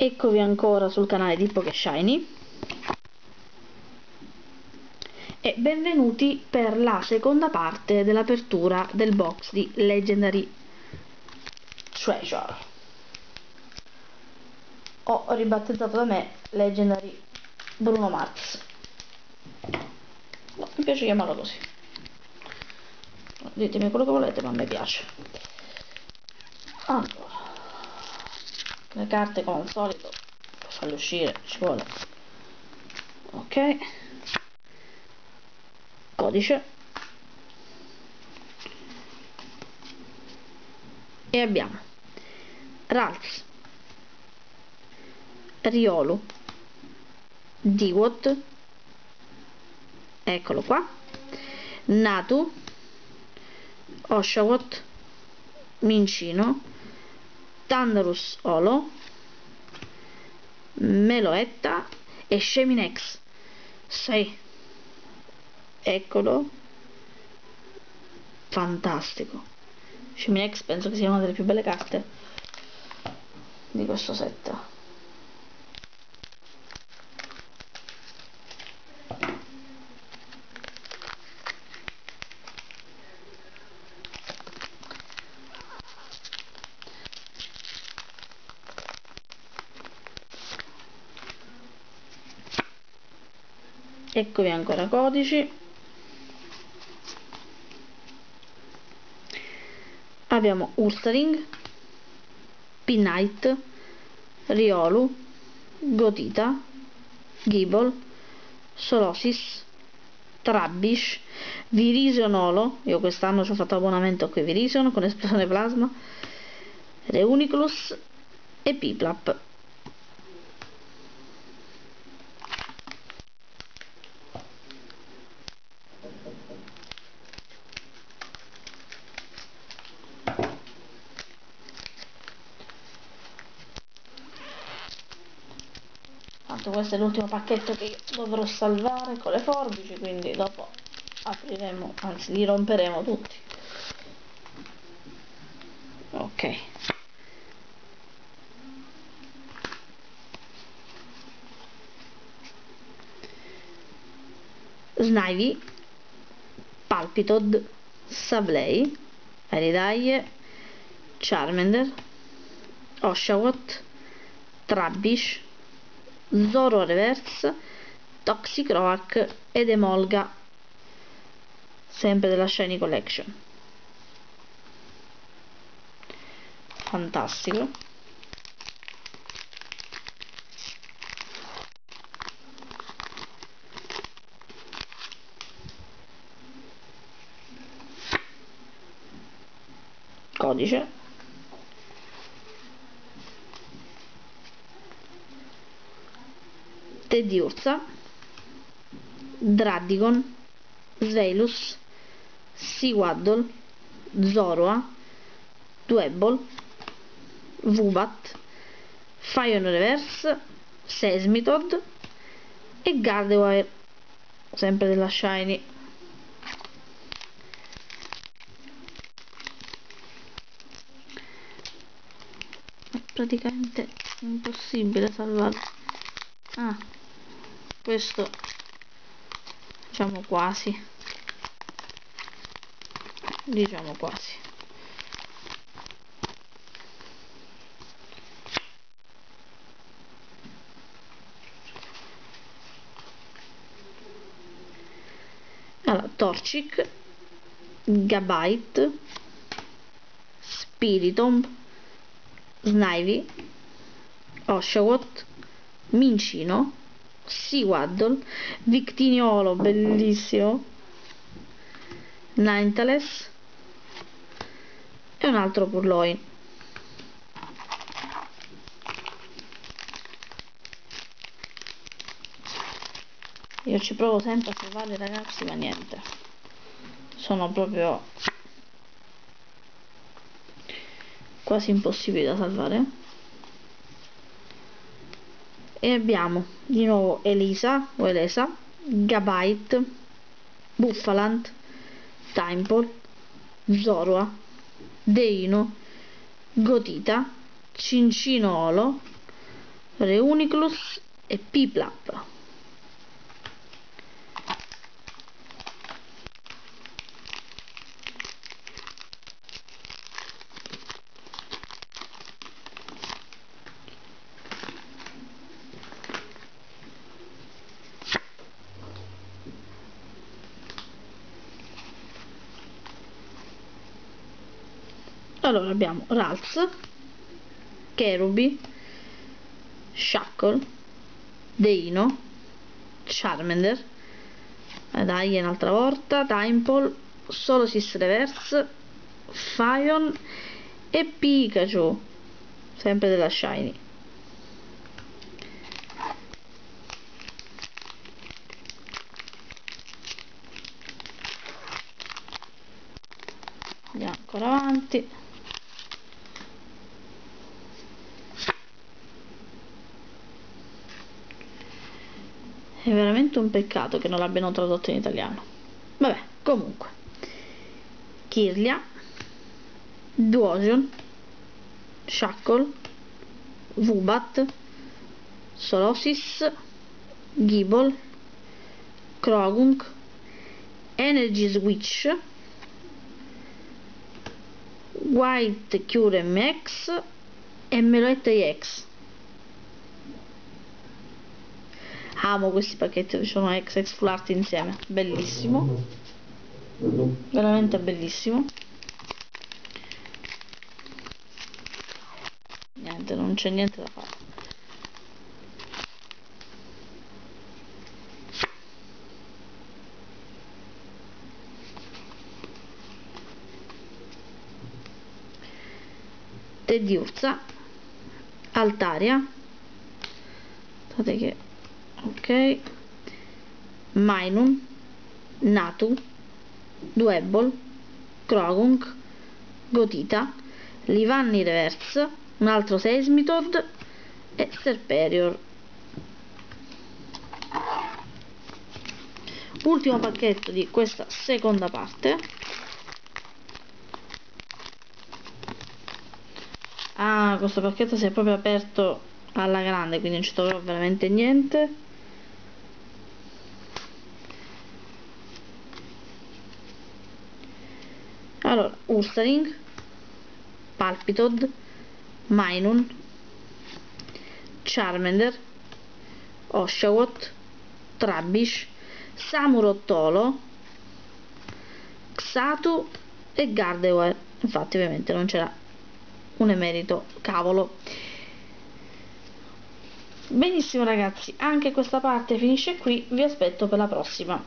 Eccovi ancora sul canale di Poké Shiny. E benvenuti per la seconda parte dell'apertura del box di Legendary Treasure. Ho ribattezzato da me Legendary Bruno Mars no, mi piace chiamarlo così. Ditemi quello che volete ma a me piace. Allora le carte come al solito per farle uscire ci vuole. Ok. Codice. E abbiamo. Ralph. Riolu. Diwat eccolo qua. Natu. Oshawott. Mincino Thunderous Olo Meloetta e Sheminex 6 eccolo. Fantastico. Sheminex penso che sia una delle più belle carte di questo set eccovi ancora codici. Abbiamo Ursaring Pinite Riolu Gotita Gibble Solosis Trabbish Virisionolo. Io quest'anno ci ho fatto abbonamento qui Virision con esplosione plasma Reuniclus e Piplap tanto questo è l'ultimo pacchetto che dovrò salvare con le forbici quindi dopo apriremo anzi li romperemo tutti. Ok. Snivy Palpitod Savley Aridaie Charmander Oshawott Trabbish Zoro Reverse, Toxicroak ed Emolga, sempre della Shiny Collection. Fantastico. Codice Teddiurza, Dradigon, Sveilus, Seawaddle, Zoroa, Dwebble, Vubat, Fion Reverse, Sesmitod e Gardevoir, sempre della Shiny. È praticamente impossibile salvarlo. Ah questo diciamo quasi diciamo quasi. Allora Torchic Gabite Spiritomb Snivy Oshawott Mincino Seawaddle, Victiniolo, bellissimo, Ninetales e un altro Purloin. Io ci provo sempre a salvare ragazzi ma niente. Sono proprio quasi impossibili da salvare e abbiamo di nuovo Elisa o Elesa Gabite Buffalant Timepole Zoroa Deino Gotita Cincino Olo Reuniclus e Piplap. Allora abbiamo Ralz Cherubi Shackle Deino Charmander. Eh, dai un'altra volta. Timepole Solosis Reverse Fion e Pikachu sempre della Shiny. Andiamo ancora avanti È veramente un peccato che non l'abbiano tradotto in italiano. Vabbè, comunque. Kirlia, Duosion, Shackle, Vubat, Solosis, Gibble, Krogunk, Energy Switch, White Cure MX e Meloette X. amo questi pacchetti sono ex full art insieme. Bellissimo. Veramente bellissimo. Niente non c'è niente da fare. Teddiurza Altaria. Guardate che ok. Minun Natu Duebol Krogunk Gotita Livanni Reverse un altro Seismitoad e Serperior. Ultimo pacchetto di questa seconda parte. Ah questo pacchetto si è proprio aperto alla grande quindi non ci troverò veramente niente allora Ursaring Palpitod Minun Charmander Oshawott Trabbish Samurottolo Xatu e Gardevoir. Infatti ovviamente non c'era un emerito cavolo. Benissimo ragazzi anche questa parte finisce qui. Vi aspetto per la prossima